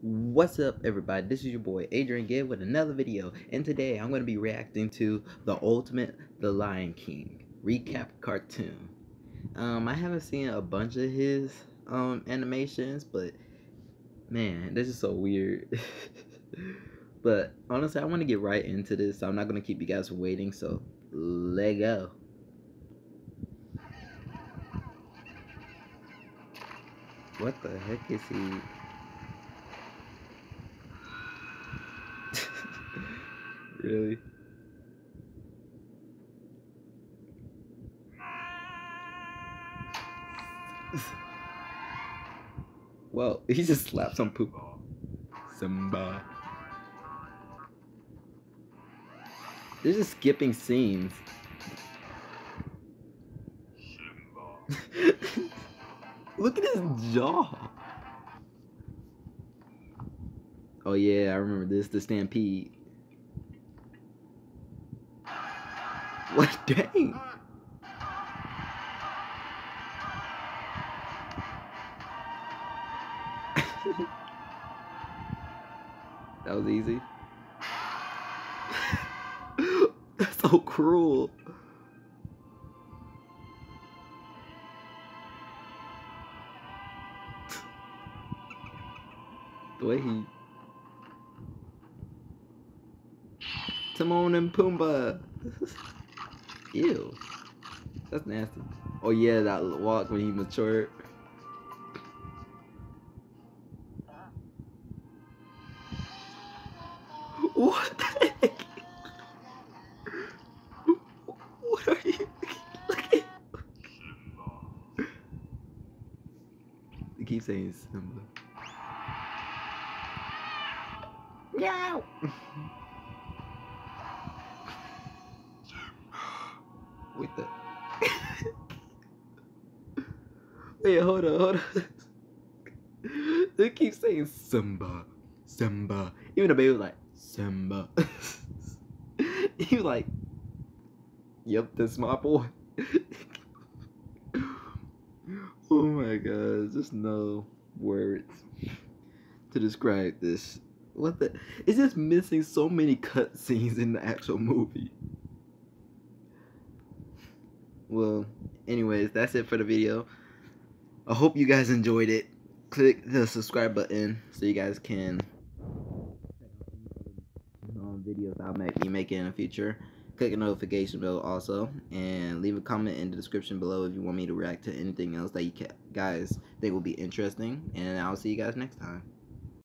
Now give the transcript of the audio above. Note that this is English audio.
What's up everybody, this is your boy Adrian Gibb with another video and today I'm going to be reacting to The Ultimate The Lion King recap cartoon. Um, I haven't seen a bunch of his um, animations but man, this is so weird. but honestly I want to get right into this so I'm not going to keep you guys waiting so let go. What the heck is he? Really? well, he just slapped some poop. Simba. They're just skipping scenes. Look at his jaw. Oh yeah, I remember this, the stampede. What dang? that was easy. That's so cruel. the way he Timon and Pumbaa. Ew. That's nasty. Oh yeah, that walk when he matured. What the heck? What are you? Look at They keep saying Simba. Meow! Wait the Wait, hold on, hold on. they keep saying Simba, Simba. Even the baby was like, Simba. he was like, Yep, that's my boy. oh my god, just no words to describe this. What the? It's just missing so many cutscenes in the actual movie. Well, anyways, that's it for the video. I hope you guys enjoyed it. Click the subscribe button so you guys can um, videos I'll make, be making in the future. Click the notification bell also, and leave a comment in the description below if you want me to react to anything else that you guys think will be interesting. And I'll see you guys next time.